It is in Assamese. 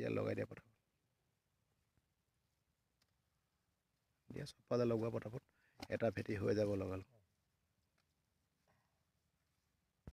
দিয়া লগাই দিয়া পটাপট দিয়া চপাদা লগোৱা পটাপট এটা ভেটি হৈ যাব লগালগ